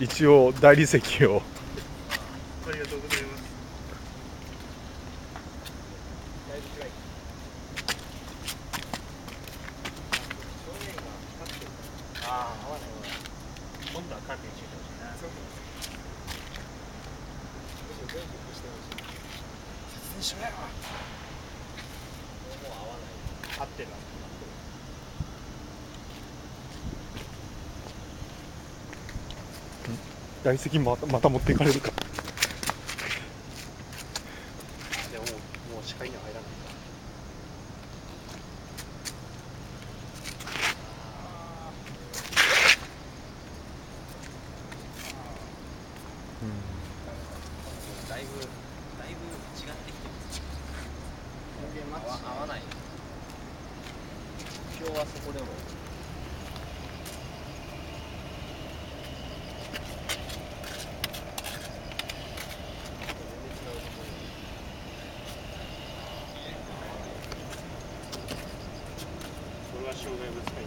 一応大理石を。ありがとうございます。だいぶ暗い正面が光ってるああ合わない合わない今度はカーテン閉めてほしいなそうむしろ電気消してほしい説明しろよもう合わない合ってる大理石またまた持っていかれるか。でももうもう視界には入らないだいぶだいぶ違ってきてます。合わ合わない。今日はそこでもこれは障害物回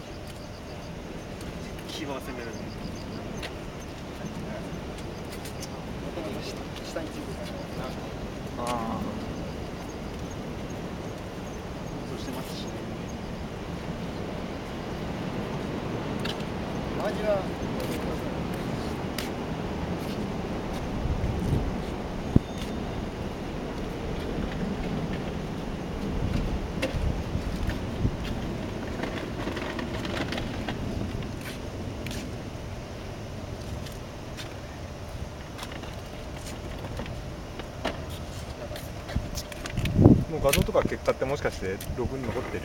避気は攻める下についてたのあそしてますしねマジは画像とか結果ってもしかしてログに残ってる？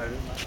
Ayrılmaz.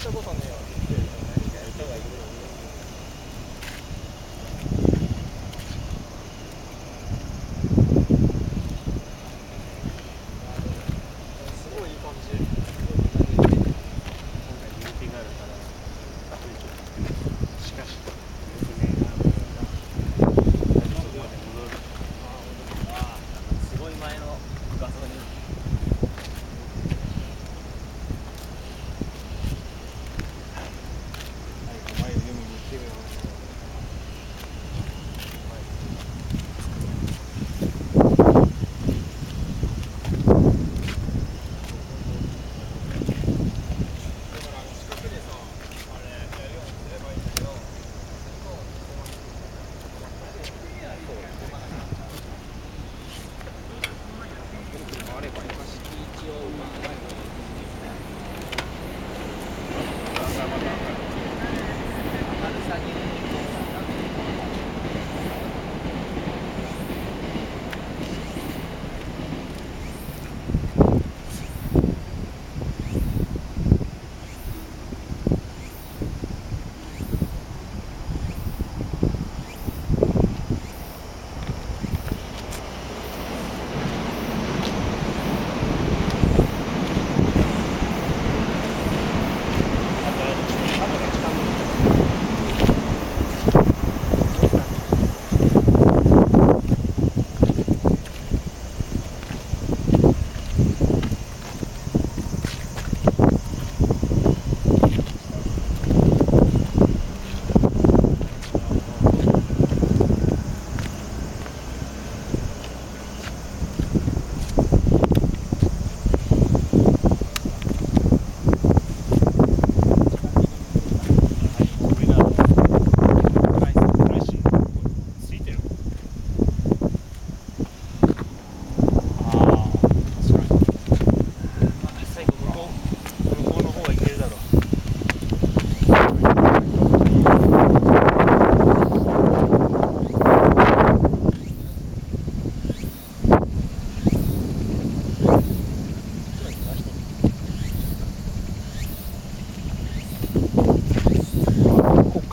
ったことね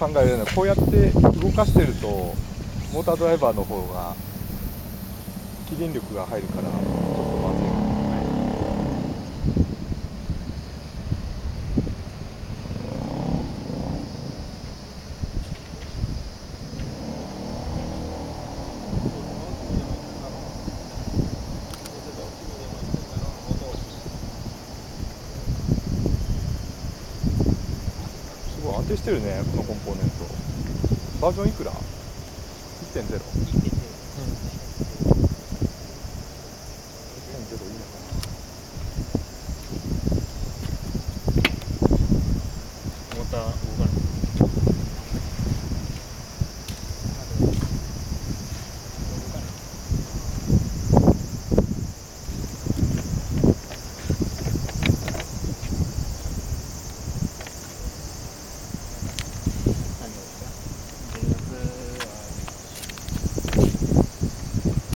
こう考えるのはこうやって動かしてるとモータードライバーの方が起電力が入るからちょっとまずいかもすごい安定してるねこのコンポーネント。バージョンいくら ?1.0 行ってて